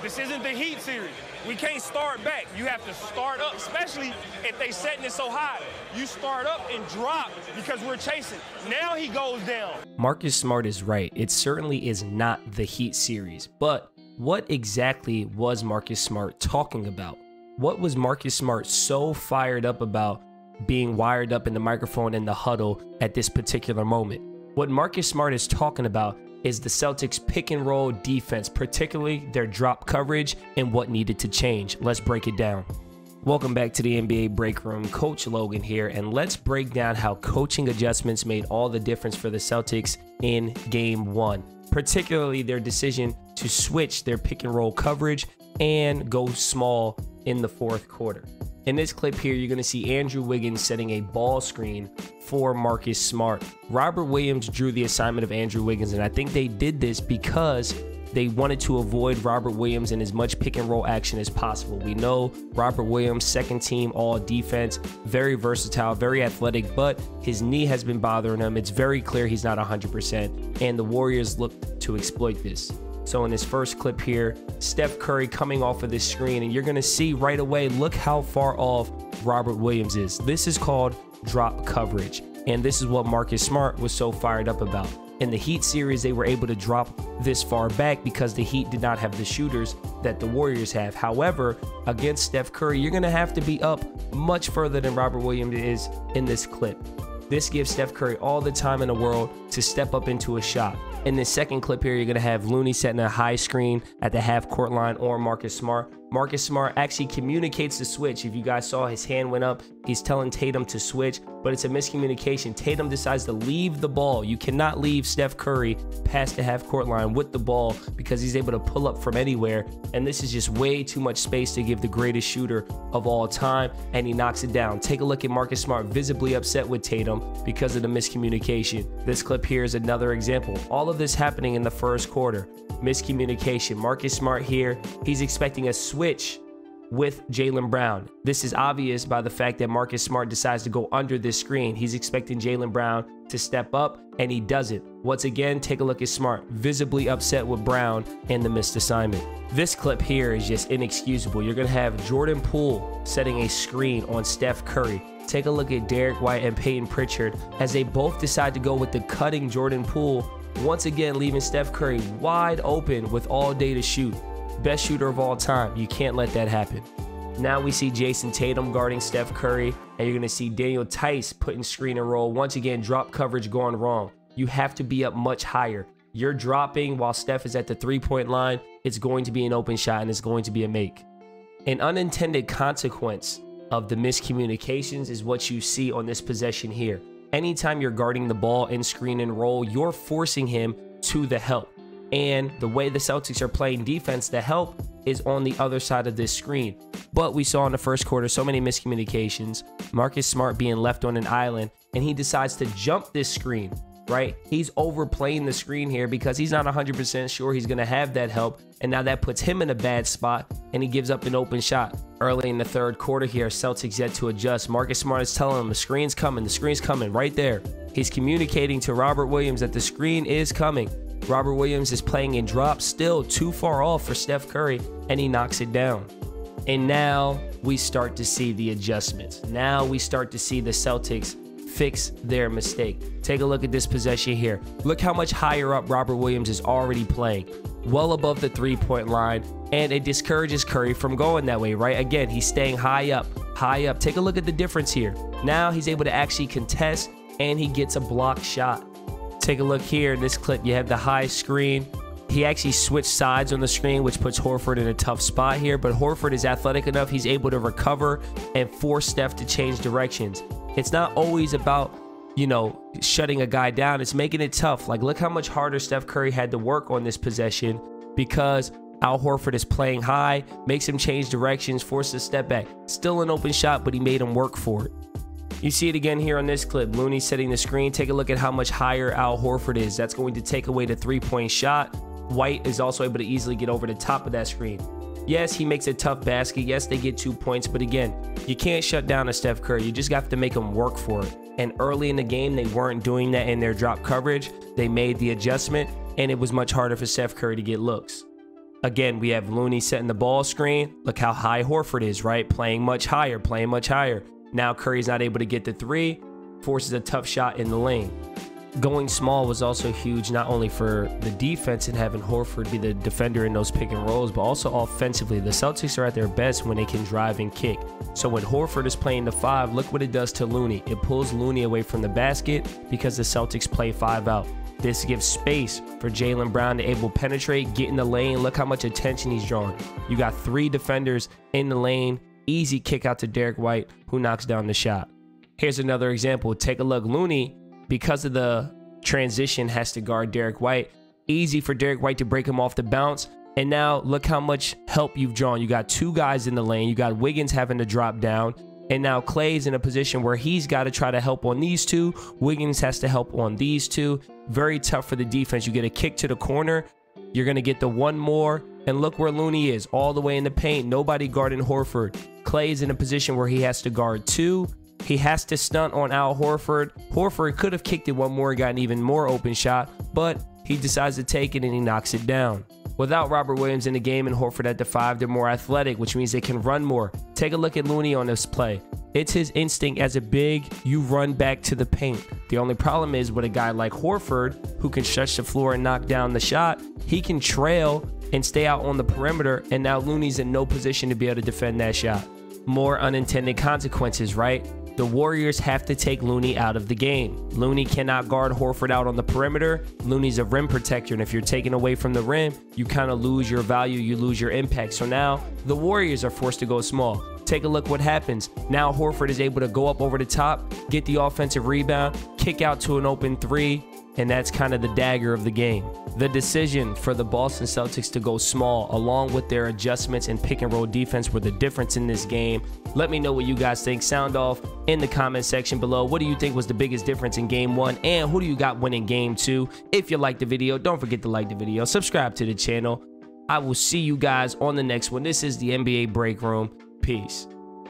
This isn't the Heat series. We can't start back. You have to start up, especially if they setting it so high. You start up and drop because we're chasing. Now he goes down. Marcus Smart is right. It certainly is not the Heat series. But what exactly was Marcus Smart talking about? What was Marcus Smart so fired up about being wired up in the microphone in the huddle at this particular moment? What Marcus Smart is talking about is the Celtics pick and roll defense, particularly their drop coverage and what needed to change. Let's break it down. Welcome back to the NBA Break Room. Coach Logan here, and let's break down how coaching adjustments made all the difference for the Celtics in game one, particularly their decision to switch their pick and roll coverage and go small in the fourth quarter. In this clip here, you're going to see Andrew Wiggins setting a ball screen for Marcus Smart. Robert Williams drew the assignment of Andrew Wiggins, and I think they did this because they wanted to avoid Robert Williams in as much pick and roll action as possible. We know Robert Williams, second team all defense, very versatile, very athletic, but his knee has been bothering him. It's very clear he's not 100%, and the Warriors look to exploit this. So in this first clip here, Steph Curry coming off of this screen, and you're to see right away, look how far off Robert Williams is. This is called drop coverage. And this is what Marcus Smart was so fired up about. In the Heat series, they were able to drop this far back because the Heat did not have the shooters that the Warriors have. However, against Steph Curry, you're going to have to be up much further than Robert Williams is in this clip. This gives Steph Curry all the time in the world to step up into a shot. In the second clip here, you're going to have Looney setting a high screen at the half court line or Marcus Smart. Marcus Smart actually communicates the switch. If you guys saw his hand went up, he's telling Tatum to switch, but it's a miscommunication. Tatum decides to leave the ball. You cannot leave Steph Curry past the half court line with the ball because he's able to pull up from anywhere. And this is just way too much space to give the greatest shooter of all time. And he knocks it down. Take a look at Marcus Smart visibly upset with Tatum because of the miscommunication. This clip here is another example. All of this happening in the first quarter miscommunication. Marcus Smart here, he's expecting a switch with Jaylen Brown. This is obvious by the fact that Marcus Smart decides to go under this screen. He's expecting Jaylen Brown to step up, and he doesn't. Once again, take a look at Smart, visibly upset with Brown and the missed assignment. This clip here is just inexcusable. You're going to have Jordan Poole setting a screen on Steph Curry. Take a look at Derrick White and Payton Pritchard as they both decide to go with the cutting Jordan Poole once again leaving Steph Curry wide open with all day to shoot. Best shooter of all time. You can't let that happen. Now we see Jayson Tatum guarding Steph Curry, and you're going to see Daniel Tice putting screen and roll. Once again, drop coverage going wrong. You have to be up much higher. You're dropping while Steph is at the three point line. It's going to be an open shot and it's going to be a make. An unintended consequence of the miscommunications is what you see on this possession here anytime you're guarding the ball in screen and roll, you're forcing him to the help. And the way the Celtics are playing defense, the help is on the other side of this screen. But we saw in the first quarter so many miscommunications. Marcus Smart being left on an island, and he decides to jump this screen right? He's overplaying the screen here because he's not 100% sure he's going to have that help. And now that puts him in a bad spot and he gives up an open shot. Early in the third quarter here, Celtics yet to adjust. Marcus Smart is telling him the screen's coming, the screen's coming right there. He's communicating to Robert Williams that the screen is coming. Robert Williams is playing in drop, still too far off for Steph Curry, and he knocks it down. And now we start to see the adjustments. Now we start to see the Celtics fix their mistake. Take a look at this possession here. Look how much higher up Robert Williams is already playing, well above the three point line, and it discourages Curry from going that way, right? Again, he's staying high up, high up. Take a look at the difference here. Now he's able to actually contest and he gets a block shot. Take a look here in this clip. You have the high screen. He actually switched sides on the screen, which puts Horford in a tough spot here. But Horford is athletic enough, he's able to recover and force Steph to change directions. It's not always about, you know, shutting a guy down. It's making it tough. Like, look how much harder Steph Curry had to work on this possession because Al Horford is playing high, makes him change directions, forces a step back. Still an open shot, but he made him work for it. You see it again here on this clip. Looney setting the screen. Take a look at how much higher Al Horford is. That's going to take away the three point shot. White is also able to easily get over the top of that screen. Yes, he makes a tough basket. Yes, they get two points, but again, you can't shut down a Steph Curry. You just have to make him work for it. And early in the game, they weren't doing that in their drop coverage. They made the adjustment, and it was much harder for Steph Curry to get looks. Again, we have Looney setting the ball screen. Look how high Horford is, right? Playing much higher, playing much higher. Now Curry's not able to get the three, forces a tough shot in the lane. Going small was also huge, not only for the defense and having Horford be the defender in those pick and rolls, but also offensively. The Celtics are at their best when they can drive and kick. So when Horford is playing the five, look what it does to Looney. It pulls Looney away from the basket because the Celtics play five out. This gives space for Jaylen Brown to able penetrate, get in the lane. Look how much attention he's drawing. You got three defenders in the lane. Easy kick out to Derrick White, who knocks down the shot. Here's another example. Take a look. Looney, because of the transition, has to guard Derrick White. Easy for Derrick White to break him off the bounce. And now look how much help you've drawn. You got two guys in the lane. You got Wiggins having to drop down. And now Klay's in a position where he's got to try to help on these two. Wiggins has to help on these two. Very tough for the defense. You get a kick to the corner. You're going to get the one more. And look where Looney is, all the way in the paint. Nobody guarding Horford. Klay's in a position where he has to guard two. He has to stunt on Al Horford. Horford could have kicked it one more, gotten even more open shot, but he decides to take it and he knocks it down. Without Robert Williams in the game and Horford at the five, they're more athletic, which means they can run more. Take a look at Looney on this play. It's his instinct as a big, you run back to the paint. The only problem is with a guy like Horford, who can stretch the floor and knock down the shot, he can trail and stay out on the perimeter, and now Looney's in no position to be able to defend that shot. More unintended consequences, right? The Warriors have to take Looney out of the game. Looney cannot guard Horford out on the perimeter. Looney's a rim protector, and if you're taken away from the rim, you kind of lose your value, you lose your impact. So now the Warriors are forced to go small. Take a look what happens. Now Horford is able to go up over the top, get the offensive rebound, kick out to an open three, and that's kind of the dagger of the game. The decision for the Boston Celtics to go small, along with their adjustments in pick and roll defense, were the difference in this game. Let me know what you guys think. Sound off in the comment section below. What do you think was the biggest difference in game one? And who do you got winning game two? If you liked the video, don't forget to like the video, subscribe to the channel. I will see you guys on the next one. This is the NBA Break Room. Peace.